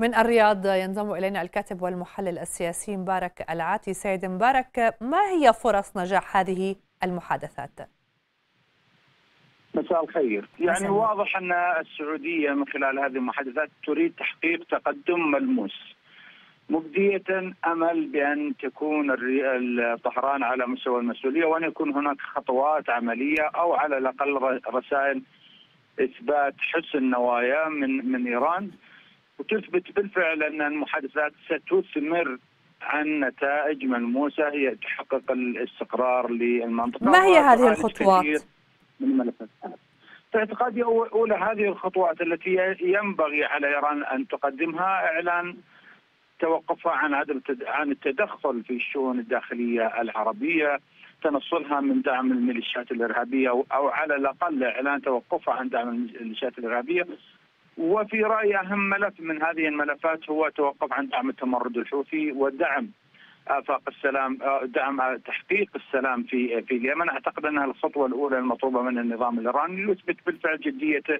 من الرياض ينضم إلينا الكاتب والمحلل السياسي مبارك العاتي سيد مبارك ما هي فرص نجاح هذه المحادثات؟ مساء الخير يعني مساء. واضح أن السعودية من خلال هذه المحادثات تريد تحقيق تقدم ملموس مبدية أمل بأن تكون الطهران على مستوى المسؤولية وأن يكون هناك خطوات عملية أو على الأقل رسائل إثبات حسن نوايا من من إيران وتثبت بالفعل أن المحادثات ستثمر عن نتائج ملموسة. هي تحقق الاستقرار للمنطقة ما هي هذه الخطوات؟ من الملفات في اعتقادي أولى هذه الخطوات التي ينبغي على إيران أن تقدمها إعلان توقفها عن عدم عن التدخل في الشؤون الداخلية العربية تنصلها من دعم الميليشيات الإرهابية أو على الأقل إعلان توقفها عن دعم الميليشيات الإرهابية. وفي رايي أهم ملف من هذه الملفات هو توقف عن دعم التمرد الحوثي ودعم آفاق السلام دعم تحقيق السلام في في اليمن. أعتقد أنها الخطوة الأولى المطلوبة من النظام الإيراني ليثبت بالفعل جديته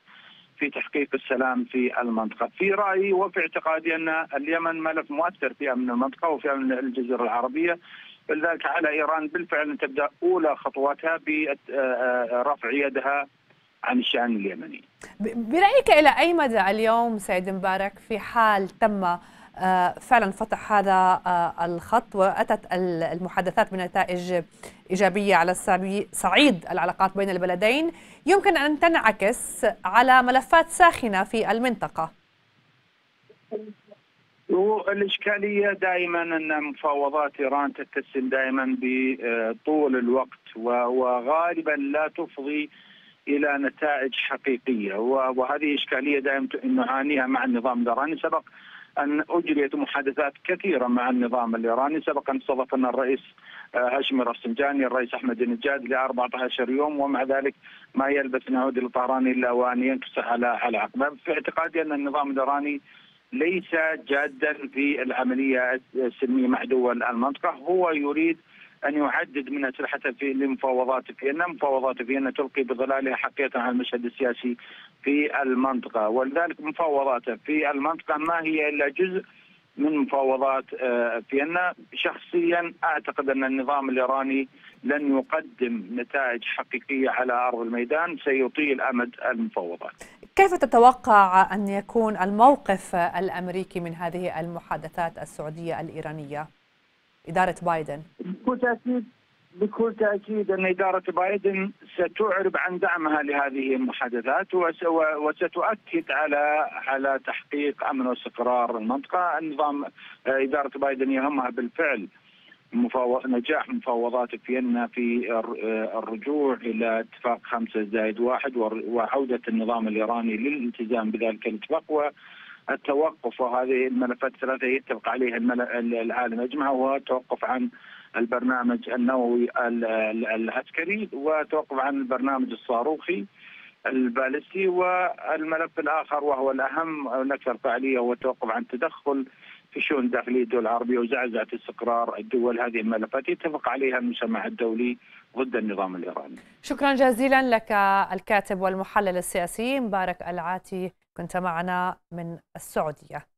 في تحقيق السلام في المنطقة، في رأيي وفي اعتقادي أن اليمن ملف مؤثر في أمن المنطقة وفي أمن الجزيرة العربية. فلذلك على إيران بالفعل أن تبدأ أولى خطواتها برفع يدها عن الشأن اليمني. برأيك إلى أي مدى اليوم سيد مبارك في حال تم آه، فعلا فتح هذا آه، الخط وأتت المحادثات بنتائج إيجابية على صعيد العلاقات بين البلدين يمكن أن تنعكس على ملفات ساخنة في المنطقة. الاشكاليه دائما أن مفاوضات إيران تتسم دائما بطول الوقت وغالبا لا تفضي إلى نتائج حقيقية. وهذه إشكالية دائما نعانيها مع النظام الإيراني. سبق أن أجريت محادثات كثيرة مع النظام الإيراني. سبق أن استضافنا الرئيس آه، هاشمي رفسنجاني الرئيس أحمد النجاد ل 14 يوم. ومع ذلك ما يلبث نعود إلى طهران إلا وان ينكسر على على عقبه. في اعتقادي أن النظام الإيراني ليس جادا في العملية السلمية مع دول المنطقة. هو يريد أن يعدد من اسلحته في لمفاوضات فيينا، مفاوضات فيينا تلقي بظلالها حقيقة على المشهد السياسي في المنطقة، ولذلك مفاوضاته في المنطقة ما هي إلا جزء من مفاوضات آه، فيينا، شخصيا أعتقد أن النظام الإيراني لن يقدم نتائج حقيقية على أرض الميدان، سيطيل أمد المفاوضات. كيف تتوقع أن يكون الموقف الأمريكي من هذه المحادثات السعودية الإيرانية؟ إدارة بايدن؟ بكل تاكيد بكل تأكيد أن إدارة بايدن ستعرب عن دعمها لهذه المحادثات وستؤكد على على تحقيق أمن واستقرار المنطقة، النظام إدارة بايدن يهمها بالفعل نجاح مفاوضات فيينا في الرجوع إلى اتفاق خمسة زائد واحد وعودة النظام الإيراني للالتزام بذلك الاتفاق التوقف وهذه الملفات الثلاثة يتفق عليها العالم أجمع وهو عن البرنامج النووي العسكري وتوقف عن البرنامج الصاروخي. البالستي والملف الآخر وهو الأهم والاكثر فعالية هو التوقف عن التدخل في شؤون الداخليه الدول العربية وزعزعة استقرار الدول هذه الملفات يتفق عليها المجتمع الدولي ضد النظام الإيراني. شكرا جزيلا لك الكاتب والمحلل السياسي مبارك العاتي كنت معنا من السعودية.